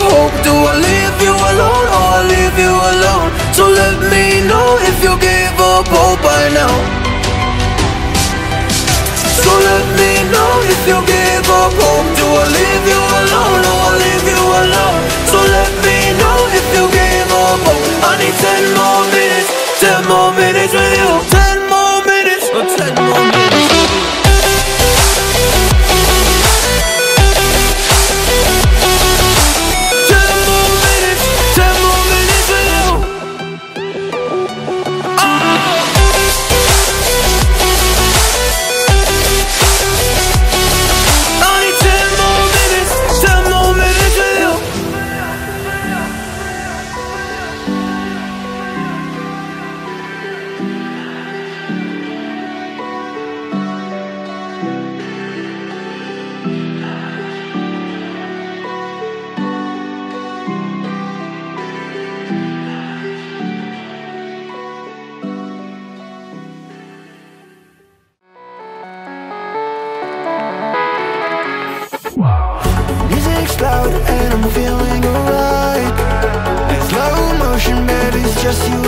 Hope Do I leave you alone. Oh, or I leave you alone? So let me know if you gave up hope by now. So let me know if you gave up hope. Do I leave you alone? Oh, or I leave you alone? So let me know if you gave up hope. I need ten more minutes, ten more minutes with you just you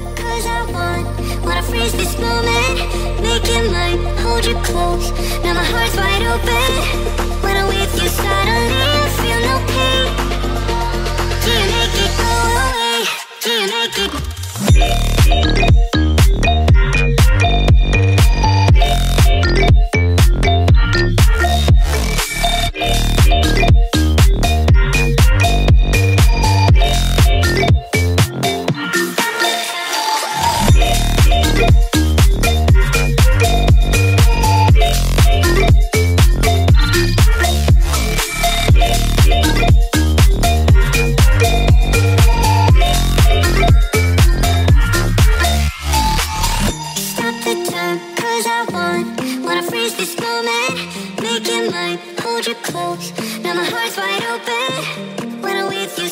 cause I want Wanna freeze this moment, make it mine. Hold you close, now my heart's wide open. When I'm with you suddenly, I feel no pain. Yeah, make it? Go moment, make mine. Hold you close, now my heart's wide open. When I'm with you.